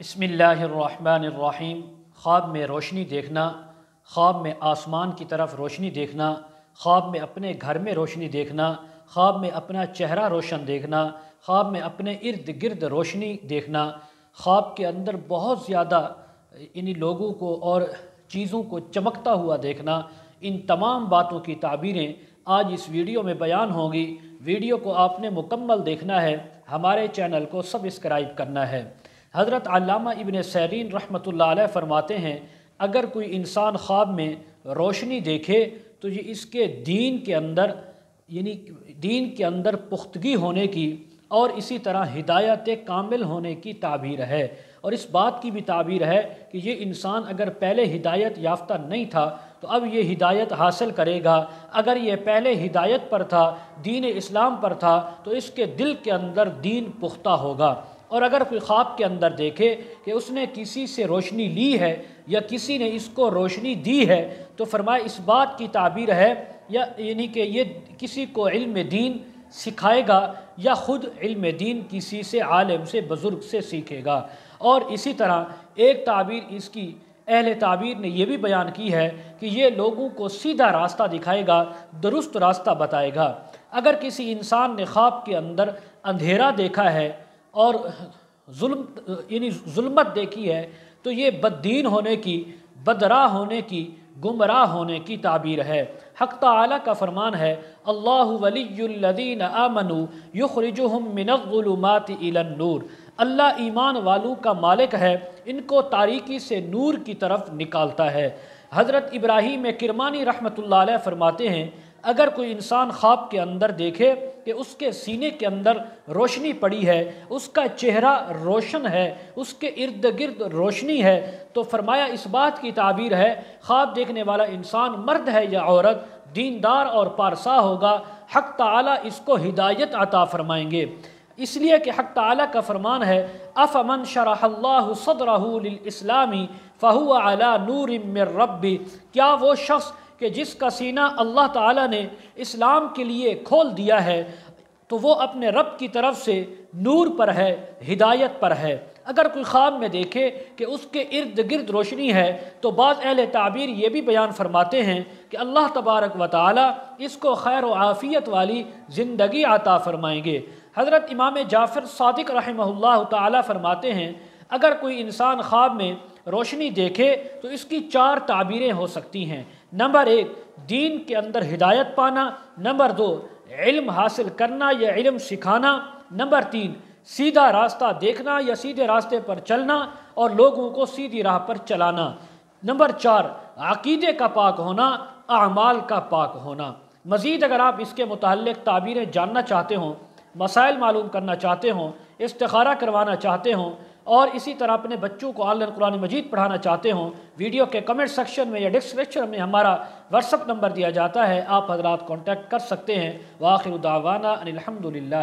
बसमीम ख्वाब में रोशनी देखना, ख्वाब में आसमान की तरफ़ रोशनी देखना, ख्वाब में अपने घर में रोशनी देखना, ख्वाब में अपना चेहरा रोशन देखना, ख्वाब में अपने इर्द गिर्द रोशनी देखना, ख्वाब के अंदर बहुत ज़्यादा इन लोगों को और चीज़ों को चमकता हुआ देखना, इन तमाम बातों की ताबीरें आज इस वीडियो में बयान होंगी। वीडियो को आपने मुकम्मल देखना है। हमारे चैनल को सब्सक्राइब करना है। हज़रत अल्लामा इबन सैरीन रहमतुल्लाह फरमाते हैं, अगर कोई इंसान ख्वाब में रोशनी देखे तो ये इसके दीन के अंदर, यानी दीन के अंदर पुख्तगी होने की और इसी तरह हिदायत कामिल होने की ताबीर है। और इस बात की भी ताबीर है कि ये इंसान अगर पहले हिदायत याफ्ता नहीं था तो अब ये हिदायत हासिल करेगा। अगर ये पहले हिदायत पर था, दीन इस्लाम पर था तो इसके दिल के अंदर दीन पुख्ता होगा। और अगर कोई ख्वाब के अंदर देखे कि उसने किसी से रोशनी ली है या किसी ने इसको रोशनी दी है तो फरमाए, इस बात की ताबीर है, या यानी कि ये किसी को इल्म दीन सिखाएगा या ख़ुद इल्म दीन किसी से, आलम से, बुज़ुर्ग से सीखेगा। और इसी तरह एक ताबीर इसकी अहल ताबीर ने यह भी बयान की है कि ये लोगों को सीधा रास्ता दिखाएगा, दुरुस्त रास्ता बताएगा। अगर किसी इंसान ने ख्वाब के अंदर अंधेरा देखा है और जुल्म, यानी जुल्मत देखी है तो ये बददीन होने की, बदरा होने की, गुमराह होने की ताबीर है। हक ताला का फरमान है, अल्लाह वलीदीन आमनु युखरजुहम मिनज़ुलुमात नूर। अल्लाह ईमान वालों का मालिक है, इनको तारीकी से नूर की तरफ़ निकालता है। हज़रत इब्राहीम किरमानी रहमतुल्लाह फरमाते हैं अगर कोई इंसान ख्वाब के अंदर देखे कि उसके सीने के अंदर रोशनी पड़ी है, उसका चेहरा रोशन है, उसके इर्द गिर्द रोशनी है तो फरमाया इस बात की ताबीर है, ख्वाब देखने वाला इंसान मर्द है या औरत, दीनदार और पारसा होगा, हक ताला इसको हिदायत अता फरमाएँगे। इसलिए कि हक ताला का फरमान है, अफमन शराह सदरइस्लामी फ़हू अला नूर रबी क्या वो शख्स कि जिसका सीना अल्लाह ताला ने इस्लाम के लिए खोल दिया है तो वो अपने रब की तरफ़ से नूर पर है, हिदायत पर है। अगर कोई ख्वाब में देखे कि उसके इर्द गिर्द रोशनी है तो बाद अहल ताबीर ये भी बयान फरमाते हैं कि अल्लाह तबारक व ताली इसको खैर आफ़ियत वाली ज़िंदगी आता फरमाएँगे। हज़रत इमाम जाफ़र सदक रहमल्ला फरमाते हैं, अगर कोई इंसान ख्वाब में रोशनी देखे तो इसकी चार ताबीरें हो सकती हैं। नंबर एक, दीन के अंदर हिदायत पाना। नंबर दो, इल्म हासिल करना या इल्म सिखाना। नंबर तीन, सीधा रास्ता देखना या सीधे रास्ते पर चलना और लोगों को सीधी राह पर चलाना। नंबर चार, अकीदे का पाक होना, अमाल का पाक होना। मज़ीद अगर आप इसके मुतल ताबीरें जानना चाहते हों, मसाइल मालूम करना चाहते हों इस्तारा करवाना चाहते हों और इसी तरह अपने बच्चों को ऑनलाइन कुरान मजीद पढ़ाना चाहते हों, वीडियो के कमेंट सेक्शन में या डिस्क्रिप्शन में हमारा व्हाट्सअप नंबर दिया जाता है, आप हजरात कॉन्टैक्ट कर सकते हैं। वाखिर दावाना अनिलहमदिल्ला